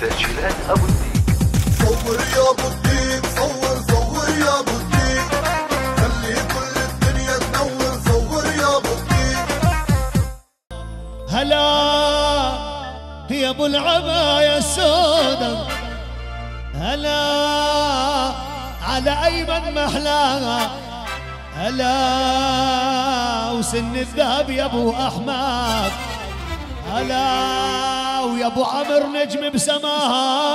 تسجيلات أبو الدين. صور يا أبو الدين صور صور يا أبو الدين. خلي كل الدنيا تنور صور يا أبو الدين هلا يا ابو العباية السوداء هلا على أيمن محلاها. هلا وسن الذهب يا أبو أحمد. هلا ويا ابو عمر نجم بسماها.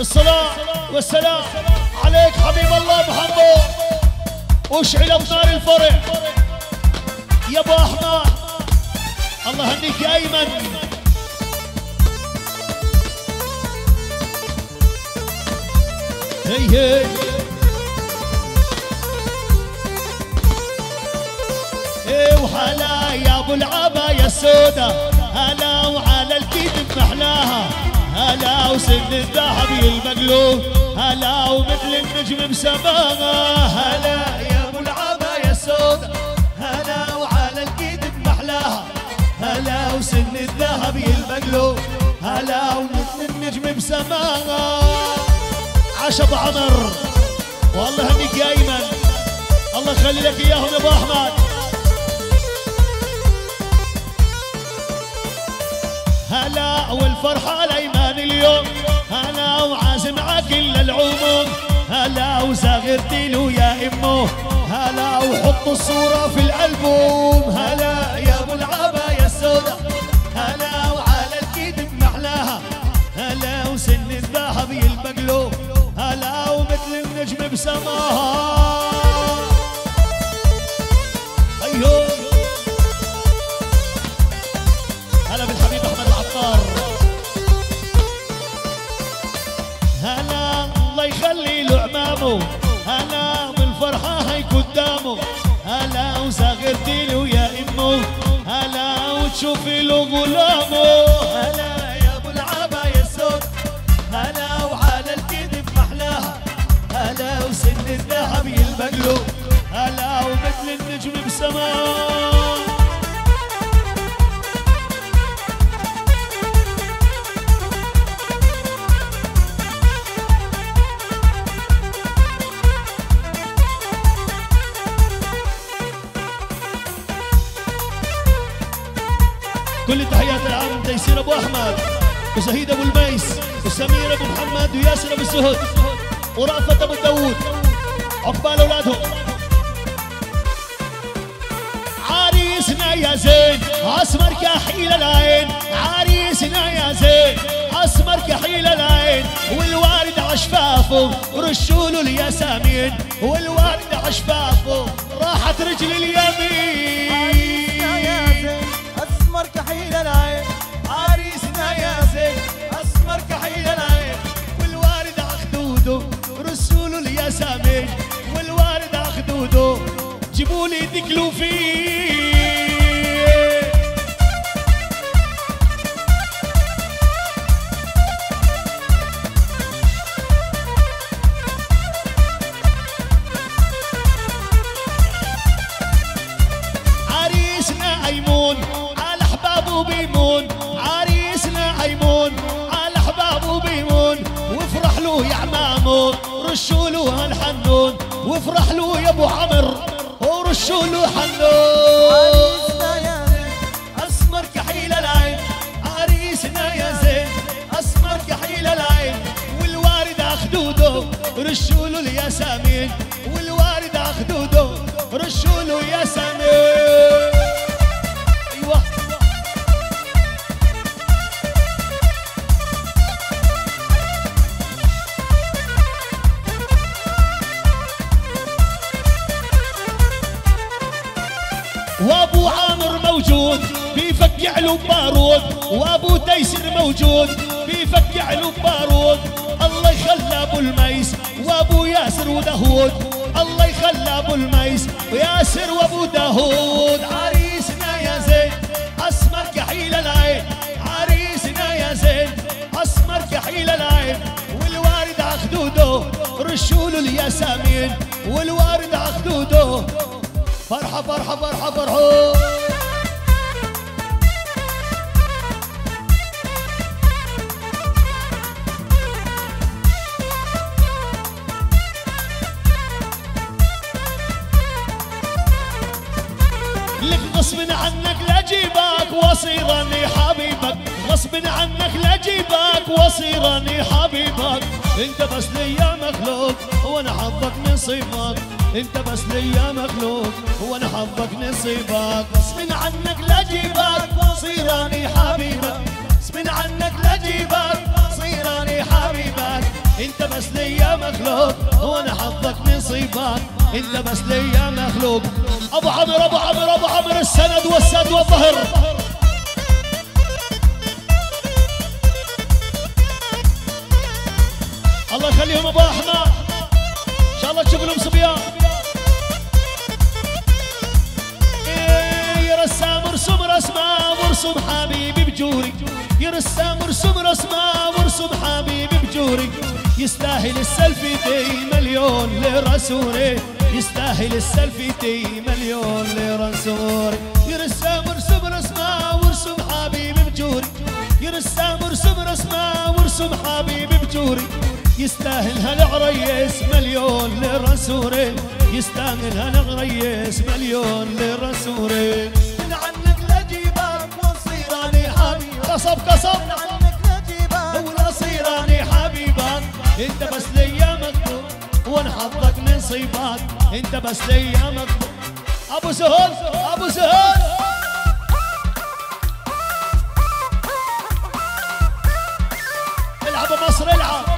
الصلاة والسلام عليك حبيب الله محمد. واشعل بنار الفرح؟ يا ابو أحمد الله يهنيك يا أيمن. هي هي. يا أبو العباية السودا هلا وعلى الكتب محلاها هلا وسن الذهب المقلوب هلا ومثل النجم بسماها هلا يا أبو العباية السودا هلا وعلى الكتب محلاها هلا وسن الذهب المقلوب هلا ومثل النجم بسماها. عاش أبو عمر والله هنيك يا ايمن الله يخلي لك إياهم يا أبو أحمد. والفرحة الأيمان اليوم. هلا وعازم عكل العموم. هلا وزاغرتي له يا إمه. هلا وحط الصورة في الألبوم. هلا يا عمامه هلا بالفرحة هي قدامه. هلا وصغرتي له يا إمه. هلا وتشوفي له غلامه. هلا يا أبو العباية السود هلا وعلى الكذب محلاها هلا وسن الذهب يلبق له. هلا ومثل النجم بسماه. كل تحيات العالم تيسير أبو أحمد وزهيد أبو الميس وسمير أبو محمد وياسر أبو السهد ورأفت أبو داوود عقبال أولادهم. عريسنا يا زين أسمر كحيل العين. عريسنا يا زين أسمر كحيل العين. والوالد عشفافه رشوا له الياسمين. والوالد عشفافه راحت رجل اليمين. دكلوا فيه عريسنا أيمون على احبابه بيمون عريسنا أيمون على احبابه بيمون وافرح يا عمامه رشوا له هالحنون. وافرح له يا أبو عمر. حنون عريسنا يا والوارد أخدوده رشوا له الياسمين. والوارد أخدوده رشوا له ياسمين وابو عامر موجود بيفكع له بارود وابو تيسر موجود بيفكع له بارود الله يخلى أبو الميس وأبو ياسر ودهود الله يخلى أبو الميس وياسر وأبو داهود عريسنا يا زين اسمر كحيل العين. عريسنا يا زين اسمر كحيل العين. والوارد عخدوده رشوا له الياسمين. والوارد عخدوده فرحة فرحة فرحة فرحة. لك غصب عنك لاجيبك واصيرني حبيبك. غصب عنك لاجيبك واصيرني حبيبك. انت بس ليا مخلوق وأنا حظك من صفاك انت بس ليا مخلوق وأنا حظك نصيبك. غصب عنك لاجيبك صيراني حبيبك. غصب عنك لاجيبك صيراني حبيبك. انت بس ليا مخلوق وأنا حظك نصيبك. انت بس ليا مخلوق. ابو عمرو ابو عمرو ابو عمرو السند والسد والظهر. الله يخليهم ابو أحمد. تشوف لهم صبيان. إيه، يا رسام ارسم رسمة وارسم حبيبي بجوري. يا رسام ارسم رسمة وارسم حبيبي بجوري. يستاهل السلفي دي مليون ليرة سوري يستاهل السلفي دي مليون ليرة سوري يا رسام ارسم رسمة وارسم حبيبي بجوري. يا رسام ارسم رسمة وارسم حبيبي بجوري. يستاهل هالعريس مليون ليرة سوري يستاهل هالعريس مليون ليرة سوري من عنك لجيبك وصيراني حبيبك. قصب قصب. من عنك لجيبك ولا صيراني حبيبك. انت بس ليا مكتوب وأنا حظك نصيبك انت بس ليا مكتوب. ابو سهول ابو سهول العب مصر العب.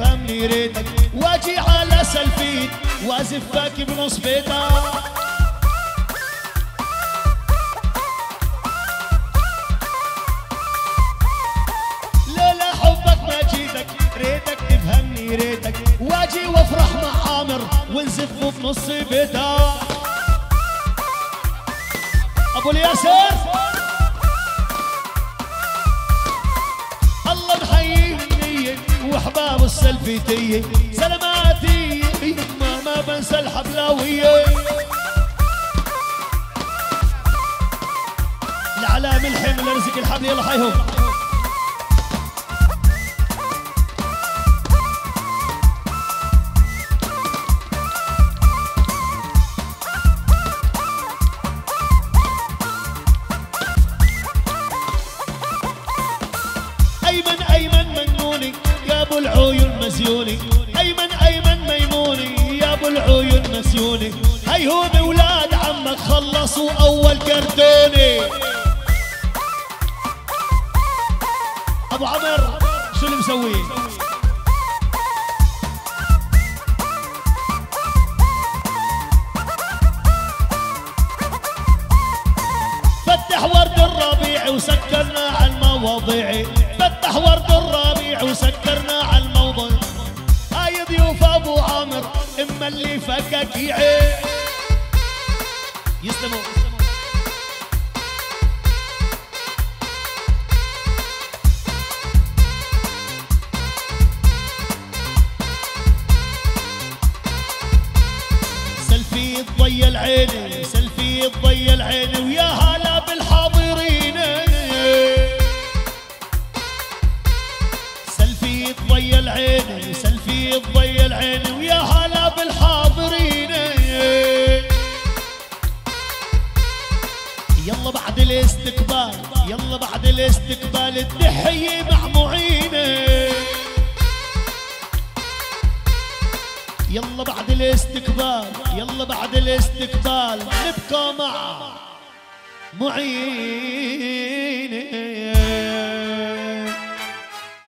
تفهمني ريتك واجي على سلفيت وازفك بنص بيتك. واحباب السلفيتية سلاماتي ما ما بنسى الحبلاوية. العلام الحمل رزق الحبل يلا حيهم. العيون مزيوني. أيمن أيمن ميموني. يا أبو العيون مسيوني هيهم ولاد عمك خلصوا أول كرتوني. أبو عمر شو اللي مسويه فتح ورد الربيع وسكرنا على المواضيع فتح ورد الربيع وسكرنا اللي فكك يعين يسلموا. الاستقبال التحية مع معينة. يلا بعد الاستقبال يلا بعد الاستقبال نبقى مع معين